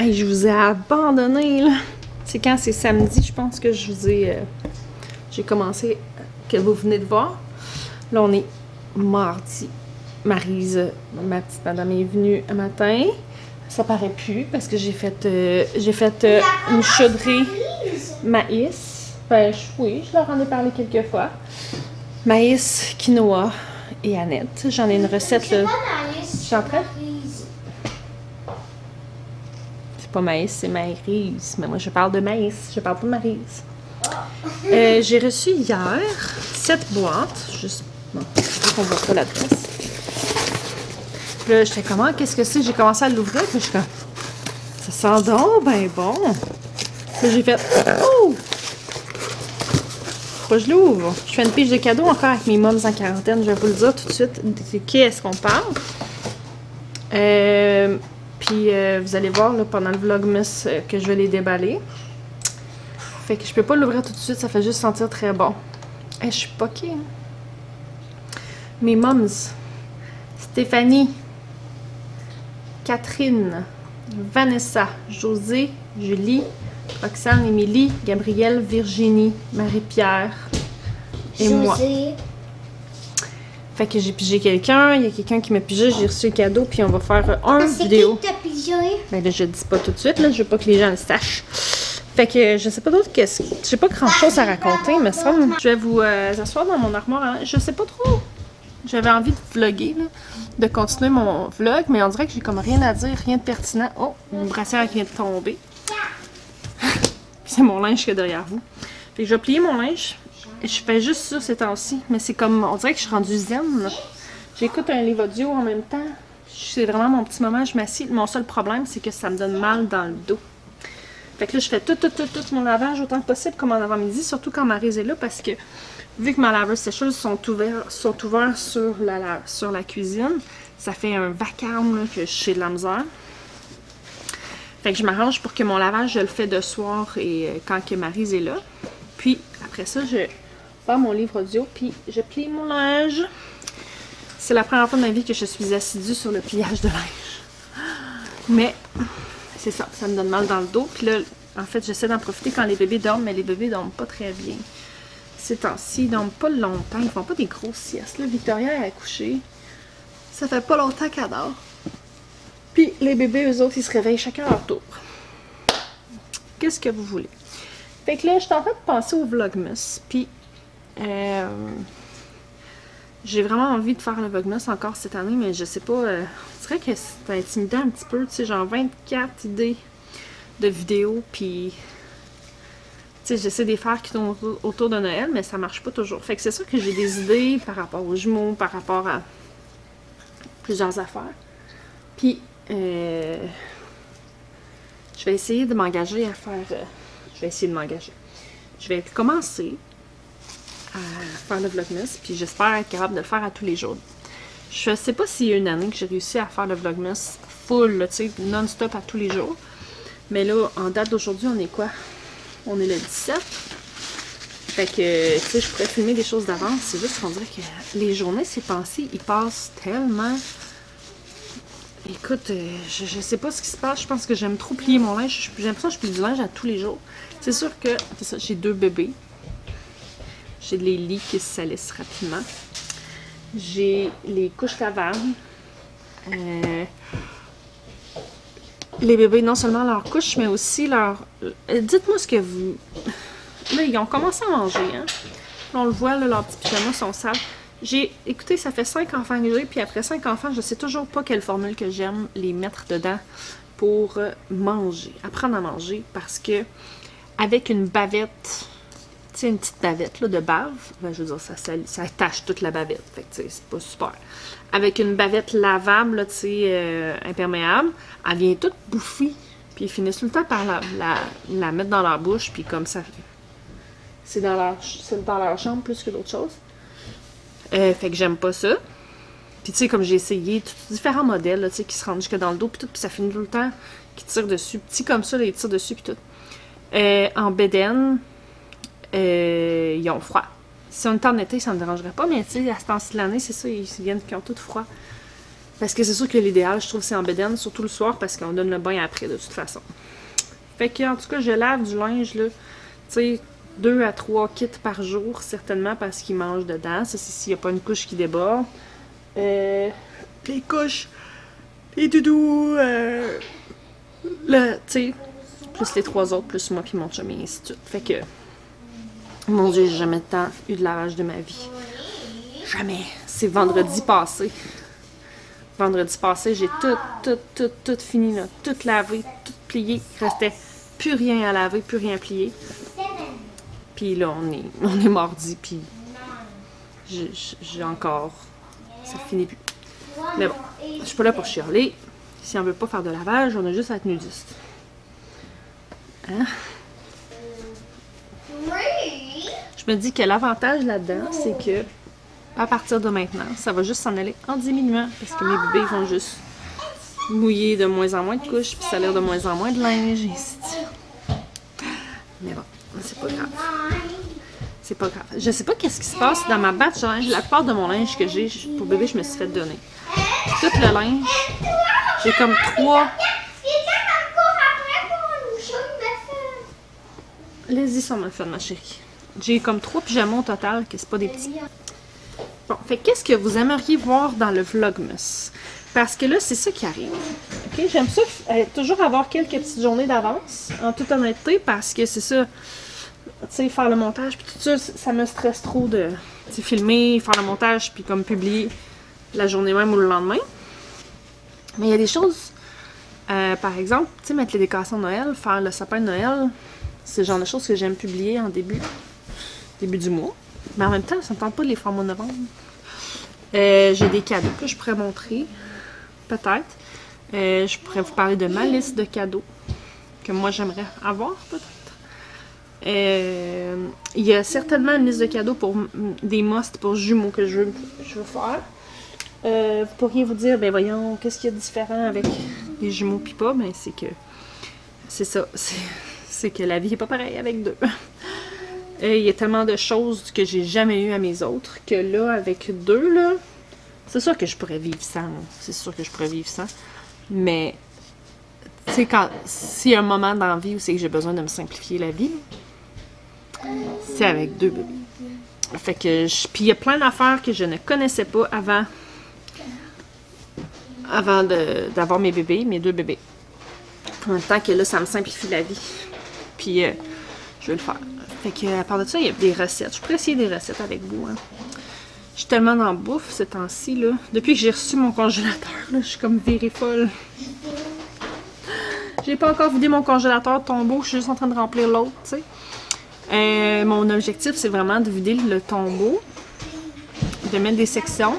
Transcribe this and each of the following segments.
Je vous ai abandonné, là. C'est quand? C'est samedi, je pense que je vous ai. euh, J'ai commencé, euh, que vous venez de voir. Là, on est mardi. Marise, euh, ma petite madame, est venue un matin. Ça paraît plus parce que j'ai fait, fait une chaudrée maïs. Ben, oui, je leur en ai parlé quelques fois. Maïs, quinoa et Annette. J'en ai une recette, là. Je suis en train- C'est pas maïs, c'est maïs. Mais moi, je parle de maïs. Je parle pas de maïs. Euh, j'ai reçu hier sept boîtes. Juste, bon, faut qu'on voit pas l'adresse. Là, j'étais comment, qu'est-ce que c'est? J'ai commencé à l'ouvrir, puis je suis comme, ça sent donc ben bon. Puis j'ai fait, oh! Faut que je l'ouvre. Je fais une pige de cadeaux encore avec mes moms en quarantaine, je vais vous le dire tout de suite. De qui est-ce qu'on parle? Euh, puis euh, vous allez voir là, pendant le vlogmas euh, que je vais les déballer. Fait que je peux pas l'ouvrir tout de suite, ça fait juste sentir très bon. Eh, je suis poquée. hein. Mes moms. Stéphanie. Catherine. Vanessa. José. Julie. Roxane. Émilie. Gabrielle. Virginie. Marie-Pierre. Et moi. Fait que j'ai pigé quelqu'un, il y a quelqu'un qui m'a pigé, j'ai reçu le cadeau, puis on va faire un c'est vidéo. qui t'a pigé? Ben là, je le dis pas tout de suite, là, je veux pas que les gens le sachent. Fait que je sais pas d'autre qu'est-ce J'ai pas grand chose à raconter, mais ça me- Je vais vous euh, asseoir dans mon armoire. hein. Je sais pas trop. J'avais envie de vlogger, là, de continuer mon vlog, mais on dirait que j'ai comme rien à dire, rien de pertinent. Oh, mon brassière qui vient de tomber. C'est mon linge qui est derrière vous. Fait que je vais plier mon linge. Je fais juste ça ces temps-ci, mais c'est comme, on dirait que je suis rendue zen. J'écoute un livre audio en même temps. C'est vraiment mon petit moment, je m'assieds. Mon seul problème, c'est que ça me donne mal dans le dos. Fait que là, je fais tout, tout, tout, tout mon lavage autant que possible comme en avant-midi, surtout quand Maryse est là, parce que vu que ma laveuse sécheuse sont ouverts, sont ouverts sur la, sur la cuisine, ça fait un vacarme là, que j'ai de la misère. Fait que je m'arrange pour que mon lavage, je le fais de soir et euh, quand que Maryse est là. Puis après ça, je mon livre audio, puis je plie mon linge. C'est la première fois de ma vie que je suis assidue sur le pliage de linge. Mais c'est ça, ça me donne mal dans le dos. Puis là, en fait, j'essaie d'en profiter quand les bébés dorment, mais les bébés dorment pas très bien. Ces temps-ci, ils dorment pas longtemps, ils font pas des grosses siestes. Victoria est accouchée. Ça fait pas longtemps qu'elle dort. Puis les bébés, eux autres, ils se réveillent chacun à leur tour. Qu'est-ce que vous voulez? Fait que là, je suis en train de penser au Vlogmas. Puis, euh, j'ai vraiment envie de faire le Vlogmas encore cette année, mais je sais pas. euh, on dirait que c'est intimidant un petit peu. Tu sais, genre 24 idées de vidéos, puis. Tu sais, j'essaie de les faire qui tournent autour- autour de Noël, mais ça marche pas toujours. Fait que c'est sûr que j'ai des idées par rapport aux jumeaux, par rapport à plusieurs affaires. Puis, euh, je vais essayer de m'engager à faire. euh, je vais essayer de m'engager. Je vais commencer à faire le Vlogmas, puis j'espère être capable de le faire à tous les jours. Je sais pas s'il y a une année que j'ai réussi à faire le Vlogmas full, tu sais, non-stop à tous les jours. Mais là, en date d'aujourd'hui, on est quoi? On est le 17. Fait que, tu sais, je pourrais filmer des choses d'avance. C'est juste qu'on dirait que les journées, ces temps-ci, ils passent tellement Écoute, euh, je, je sais pas ce qui se passe. Je pense que j'aime trop plier mon linge. J'ai l'impression que je plie du linge à tous les jours. C'est sûr que j'ai deux bébés. J'ai les lits qui se salissent rapidement. J'ai les couches lavables. Euh, les bébés, non seulement leurs couches, mais aussi leur. Dites-moi ce que vous. Là, ils ont commencé à manger, hein. On le voit, là, leurs petits pyjamas sont sales. J'ai, écoutez, ça fait cinq enfants que j'ai, puis après cinq enfants, je sais toujours pas quelle formule que j'aime les mettre dedans pour euh, manger, apprendre à manger, parce que avec une bavette, sais, une petite bavette là, de bave, ben, je veux dire, ça, ça, ça tache toute la bavette, fait que c'est pas super. Avec une bavette lavable, là, tu sais, euh, imperméable, elle vient toute bouffie, puis ils finissent tout le temps par la, mettre dans leur bouche, puis comme ça, c'est dans leur, dans leur chambre plus que d'autres choses. Euh, fait que j'aime pas ça. Puis tu sais, comme j'ai essayé, différents modèles, tu sais, qui se rendent jusque dans le dos, puis tout, puis ça finit tout le temps, qui tire dessus. Petit comme ça, ils tirent dessus, puis tout. Euh, en bédaine, euh, ils ont froid. Si on était en été, ça me dérangerait pas, mais tu à ce temps-ci de l'année, c'est ça, ils viennent qui ont tout froid. Parce que c'est sûr que l'idéal, je trouve, c'est en bedaine, surtout le soir, parce qu'on donne le bain après, de toute façon. Fait que, en tout cas, je lave du linge, là, tu sais, deux à trois kits par jour, certainement, parce qu'il mange dedans. Ça, c'est s'il n'y a pas une couche qui déborde. Euh, les couches, les doudous, euh, tu sais, plus les trois autres, plus moi puis mon chum, et ainsi de suite. Fait que, mon Dieu, j'ai jamais tant eu de lavage de ma vie. Jamais. C'est vendredi passé. Vendredi passé, j'ai tout, tout, tout, tout fini, là. Tout lavé, tout plié. Il restait plus rien à laver, plus rien à plier. Puis là, on est, on est mardi, puis j'ai encore... Ça finit plus. Mais bon, je suis pas là pour chialer. Si on veut pas faire de lavage, on a juste à être nudiste. Hein? Je me dis que l'avantage là-dedans, c'est que à partir de maintenant, ça va juste s'en aller en diminuant parce que mes bébés vont juste mouiller de moins en moins de couches, puis ça a l'air de moins en moins de linge, et ainsi de suite. Mais bon, c'est pas grave. C'est pas grave. Je sais pas qu'est-ce qui se passe dans ma batch de linge. La part de mon linge que j'ai pour bébé, je me suis fait donner. Tout le linge, j'ai comme trois. Laisse-y sur ma femme, ma chérie. J'ai comme trois pyjamas au total, que c'est pas des petits. Bon, fait qu'est-ce que vous aimeriez voir dans le Vlogmas? Parce que là, c'est ça qui arrive. Ok, J'aime ça euh, toujours avoir quelques petites journées d'avance, en toute honnêteté, parce que c'est ça. Tu sais, faire le montage, puis tout ça, ça me stresse trop de filmer, faire le montage, puis comme publier la journée même ou le lendemain. Mais il y a des choses, euh, par exemple, tu sais, mettre les décorations de Noël, faire le sapin de Noël, c'est le genre de choses que j'aime publier en début, début du mois. Mais en même temps, ça me tente pas de les faire de novembre. Euh, J'ai des cadeaux que je pourrais montrer, peut-être. Euh, je pourrais vous parler de ma liste de cadeaux que moi j'aimerais avoir, peut-être. Euh, Il y a certainement une liste de cadeaux pour des musts pour jumeaux que je veux, faire. Vous pourriez vous dire, ben voyons, qu'est-ce qu'il y a de différent avec les jumeaux pis pas? Ben c'est que c'est ça, c'est que la vie est pas pareille avec deux. Il y a tellement de choses que j'ai jamais eu à mes autres que là, avec deux, là, c'est sûr que je pourrais vivre sans. C'est sûr que je pourrais vivre sans. Mais, tu sais, quand. S'il y a un moment dans la vie où c'est que j'ai besoin de me simplifier la vie, c'est avec deux bébés. Fait que. Puis il y a plein d'affaires que je ne connaissais pas avant. Avant d'avoir mes bébés, mes deux bébés. En même temps que là, ça me simplifie la vie. Puis, euh, je vais le faire. Fait que, à part de ça, il y a des recettes. Je pourrais essayer des recettes avec vous. Hein. Je suis tellement dans bouffe ces temps-ci. Depuis que j'ai reçu mon congélateur, je suis comme virée folle. J'ai pas encore vidé mon congélateur tombeau. Je suis juste en train de remplir l'autre. Euh, mon objectif, c'est vraiment de vider le tombeau. De mettre des sections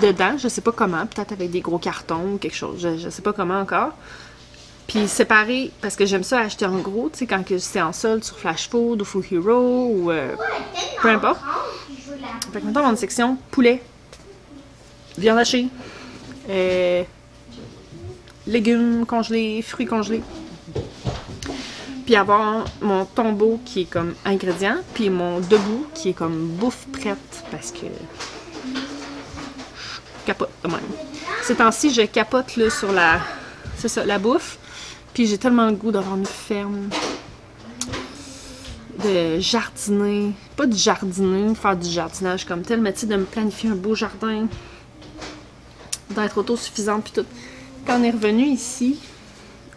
dedans. Je sais pas comment. Peut-être avec des gros cartons ou quelque chose. Je, je sais pas comment encore. Puis séparer, parce que j'aime ça acheter en gros, tu sais, quand c'est en solde sur Flash Food ou Food Hero ou euh, peu importe. Fait que maintenant, on a une section poulet, viande hachée, euh, légumes congelés, fruits congelés. Puis avoir mon tombeau qui est comme ingrédient, puis mon debout qui est comme bouffe prête parce que capote quand même. Ces temps-ci, je capote là, sur la, ça, la bouffe. Puis j'ai tellement le goût d'avoir une ferme, de jardiner, pas de jardiner, faire du jardinage comme tel, mais tu sais, de me planifier un beau jardin, d'être autosuffisante puis tout. Quand on est revenu ici,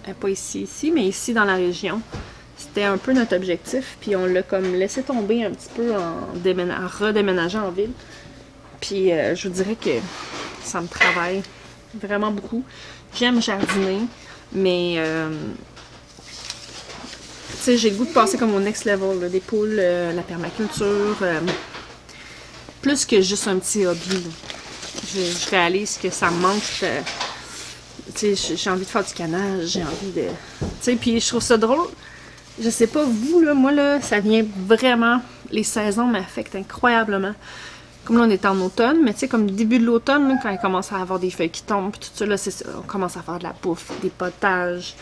euh, pas ici, ici, mais ici dans la région, c'était un peu notre objectif, puis on l'a comme laissé tomber un petit peu en, en redéménageant en ville. Puis euh, je vous dirais que ça me travaille vraiment beaucoup. J'aime jardiner, mais euh, tu sais, j'ai le goût de passer comme au next level, là, des poules, euh, la permaculture, euh, plus que juste un petit hobby. Je, réalise que ça me manque. tu sais, j'ai envie de faire du canage, j'ai envie de. Tu sais, puis je trouve ça drôle. Je sais pas vous, là, moi, là, ça vient vraiment. Les saisons m'affectent incroyablement. Comme là, on est en automne, mais tu sais, comme début de l'automne, quand il commence à avoir des feuilles qui tombent, tout ça, là, ça. On commence à faire de la bouffe, des potages,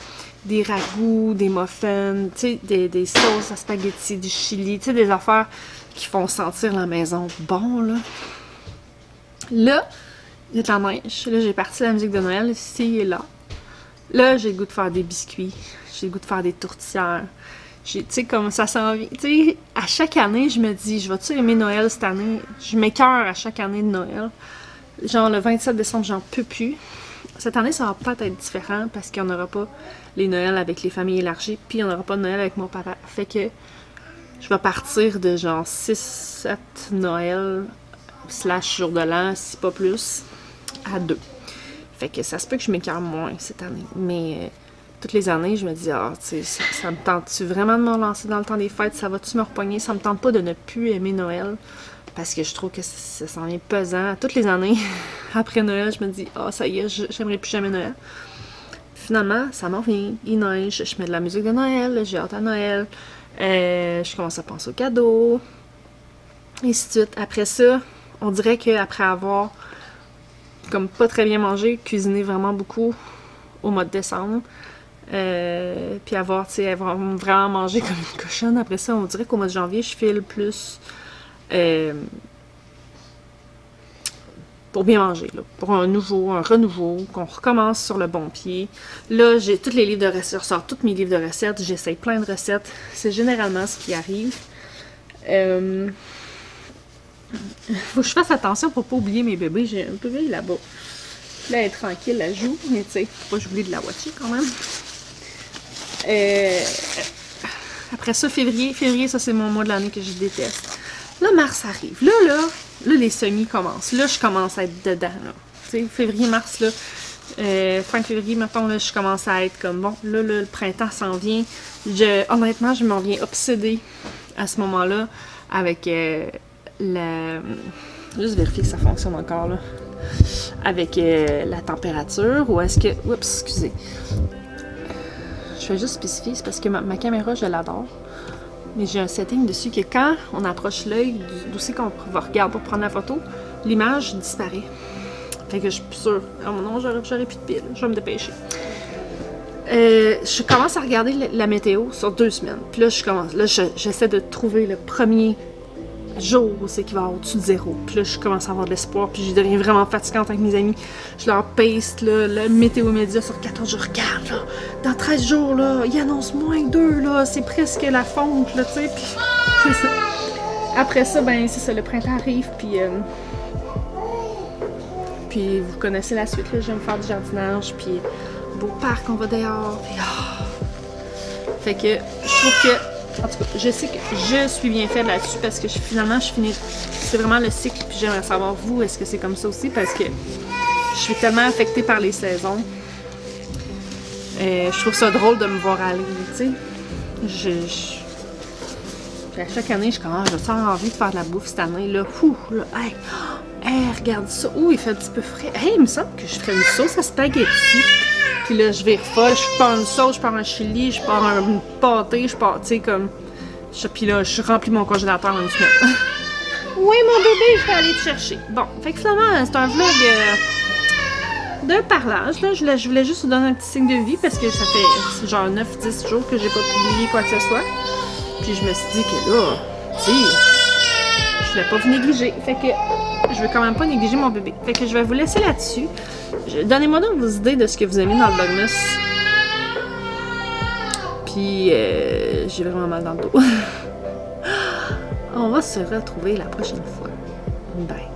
des ragoûts, des muffins, tu sais, des, des sauces à spaghetti, du chili, tu sais, des affaires qui font sentir la maison bon, là. Là, Il y a de la neige. Là, j'ai parti la musique de Noël. Ici et là. Là, j'ai le goût de faire des biscuits. J'ai le goût de faire des tourtières. Tu sais, comme ça s'en vient. Tu sais, à chaque année, je me dis, je vais-tu aimer Noël cette année? Je m'écœure à chaque année de Noël. Genre, le 27 décembre, j'en peux plus. Cette année, ça va peut-être être différent parce qu'il n'y en aura pas les Noëls avec les familles élargies, puis il n'y en aura pas de Noël avec mon papa. Fait que je vais partir de genre 6-7 Noël slash jour de l'an, si pas plus, à 2. Fait que ça se peut que je m'écarte moins cette année. Mais euh, toutes les années, je me dis, ah, tu sais, ça, me tente-tu vraiment de me relancer dans le temps des fêtes? Ça va-tu me repogner? Ça me tente pas de ne plus aimer Noël? Parce que je trouve que ça, s'en vient pesant. Toutes les années, après Noël, je me dis, ah, ça y est, j'aimerais plus jamais Noël. Finalement, ça m'en vient. Il neige, je mets de la musique de Noël, j'ai hâte à Noël. Euh, je commence à penser aux cadeaux. Et ainsi de suite. Après ça, on dirait qu'après avoir comme pas très bien mangé, cuisiné vraiment beaucoup au mois de décembre, euh, puis avoir, tu sais, vraiment mangé comme une cochonne. Après ça, on dirait qu'au mois de janvier, je file plus euh, pour bien manger, là, pour un nouveau, un renouveau, qu'on recommence sur le bon pied. Là, j'ai tous les livres de recettes, je ressors tous mes livres de recettes, j'essaye plein de recettes. C'est généralement ce qui arrive. Euh, faut que je fasse attention pour pas oublier mes bébés. J'ai un bébé là-bas. Là, elle est tranquille, elle joue, mais tu sais, faut pas j'oublie de la watcher quand même. Euh, après ça, février. Février, ça, c'est mon mois de l'année que je déteste. Là, mars arrive. Là, là, là, les semis commencent. Là, je commence à être dedans. Tu sais, février, mars, là. euh, fin février, mettons, là, je commence à être comme, bon, là, là, le printemps s'en vient. Je, honnêtement, je m'en viens obsédée à ce moment-là avec euh, la... Juste vérifier que ça fonctionne encore, là. Avec euh, la température, ou est-ce que... Oups, excusez. Je vais juste spécifier, c'est parce que ma, caméra, je l'adore. Mais j'ai un setting dessus que quand on approche l'œil d'où c'est qu'on va regarder pour prendre la photo, l'image disparaît. Fait que je suis sûre. Oh non, j'aurais plus de piles. Je vais me dépêcher. Euh, je commence à regarder la, météo sur deux semaines. Puis là, je commence. Là, je- j'essaie de trouver le premier jour c'est qu'il va au-dessus de zéro. Puis là, je commence à avoir de l'espoir. Puis je deviens vraiment fatigante avec mes amis. Je leur paste là, le météo média sur 14 jours. Regarde, là, dans 13 jours, là, il annonce moins 2, là. C'est presque la fonte, là, tu sais. Puis c'est ça. Après ça, ben, c'est ça, le printemps arrive. Puis. euh, puis vous connaissez la suite, là, je vais me faire du jardinage, puis beau parc, on va dehors, puis ah. Fait que je trouve que, en tout cas, je sais que je suis bien faite là-dessus parce que finalement, je finis, c'est vraiment le cycle, puis j'aimerais savoir, vous, est-ce que c'est comme ça aussi? Parce que je suis tellement affectée par les saisons. Euh, je trouve ça drôle de me voir aller, tu sais. Je, puis à chaque année, je suis comme, ah, je sens envie de faire de la bouffe cette année, là. Ouh, là, hey, hey, regarde ça. Ouh, il fait un petit peu frais. Hey, il me semble que je ferais une sauce à spaghetti. Puis là, je vais folle. Je pars une sauce, je pars un chili, je pars un pâté, je pars, tu sais, comme. je- Puis là, je remplis mon congélateur en une semaine. oui, mon bébé, je vais aller te chercher. Bon, fait que finalement, c'est un vlog. euh, d'un parlage, là, je voulais, juste vous donner un petit signe de vie parce que ça fait genre 9-10 jours que j'ai pas publié quoi que ce soit. Puis je me suis dit que là, tu je voulais pas vous négliger. Fait que je veux quand même pas négliger mon bébé. Fait que je vais vous laisser là-dessus. Donnez-moi donc vos idées de ce que vous aimez dans le Vlogmas. Puis euh, j'ai vraiment mal dans le dos. On va se retrouver la prochaine fois. Bye.